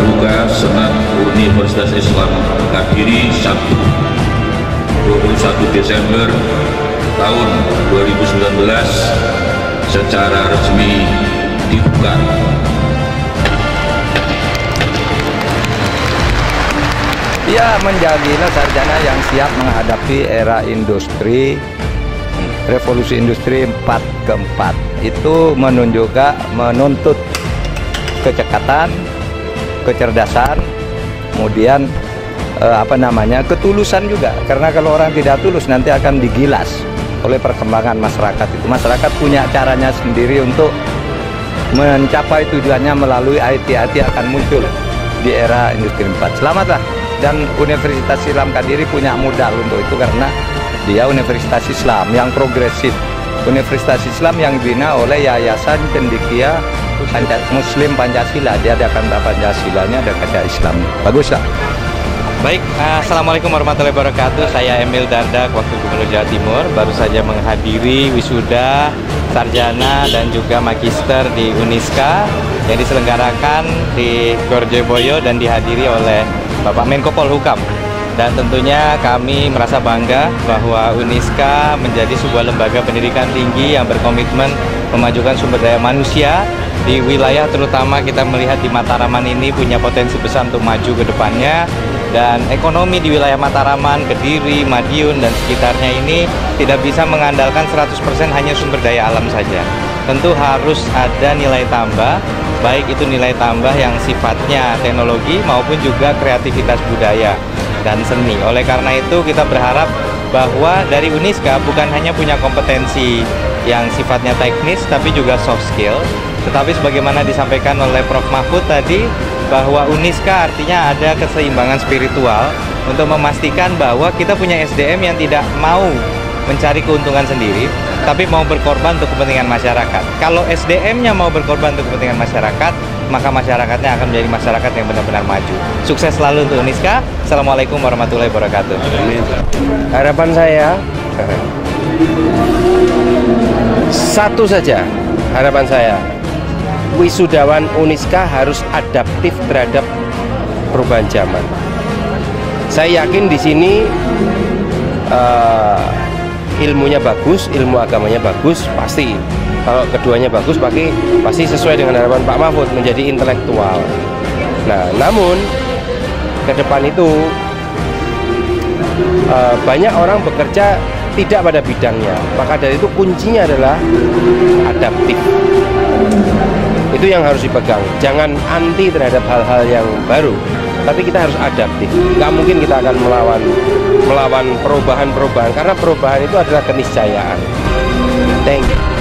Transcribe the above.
Lembaga Senat Universitas Islam Kadiri Sabtu 21 Desember tahun 2019 secara resmi dibuka. Ya menjadilah sarjana yang siap menghadapi era industri revolusi industri 4 keempat itu menunjukkan menuntut kecekatan, kecerdasan, kemudian eh, apa namanya ketulusan juga. Karena kalau orang tidak tulus nanti akan digilas oleh perkembangan masyarakat itu. Masyarakat punya caranya sendiri untuk mencapai tujuannya melalui IT-IT akan muncul di era industri 4 selamatlah. Dan Universitas Islam Kadiri punya modal untuk itu karena dia Universitas Islam yang progresif. Universitas Islam yang dibina oleh Yayasan Cendikia Muslim Pancasila dia ada kanta Pancasilanya ada kata Islam. Bagus lah Baik, Assalamualaikum warahmatullahi wabarakatuh. Saya Emil Dardak, Wakil Gubernur Jawa Timur. Baru saja menghadiri wisuda, sarjana, dan juga magister di Uniska Yang diselenggarakan di Gorjoboyo dan dihadiri oleh Bapak Menko Polhukam. Dan tentunya kami merasa bangga bahwa Uniska menjadi sebuah lembaga pendidikan tinggi yang berkomitmen memajukan sumber daya manusia di wilayah terutama kita melihat di Mataraman ini punya potensi besar untuk maju ke depannya dan ekonomi di wilayah Mataraman, Kediri, Madiun dan sekitarnya ini tidak bisa mengandalkan 100% hanya sumber daya alam saja. Tentu harus ada nilai tambah baik itu nilai tambah yang sifatnya teknologi maupun juga kreativitas budaya dan seni. Oleh karena itu kita berharap bahwa dari Uniska bukan hanya punya kompetensi yang sifatnya teknis tapi juga soft skill. Tetapi sebagaimana disampaikan oleh Prof Mahfud tadi bahwa Uniska artinya ada keseimbangan spiritual untuk memastikan bahwa kita punya SDM yang tidak mau mencari keuntungan sendiri, tapi mau berkorban untuk kepentingan masyarakat. Kalau SDM-nya mau berkorban untuk kepentingan masyarakat, maka masyarakatnya akan menjadi masyarakat yang benar-benar maju. Sukses selalu untuk Uniska. Assalamualaikum warahmatullahi wabarakatuh. Harapan saya satu saja harapan saya wisudawan Uniska harus adaptif terhadap perubahan zaman. Saya yakin di sini uh, ilmunya bagus, ilmu agamanya bagus, pasti. Kalau keduanya bagus, pasti pasti sesuai dengan harapan Pak Mahfud menjadi intelektual. Nah, namun ke depan itu uh, banyak orang bekerja tidak pada bidangnya. Maka dari itu kuncinya adalah adaptif. Itu yang harus dipegang. Jangan anti terhadap hal-hal yang baru tapi kita harus adaptif. Nggak mungkin kita akan melawan melawan perubahan-perubahan karena perubahan itu adalah keniscayaan. Thank you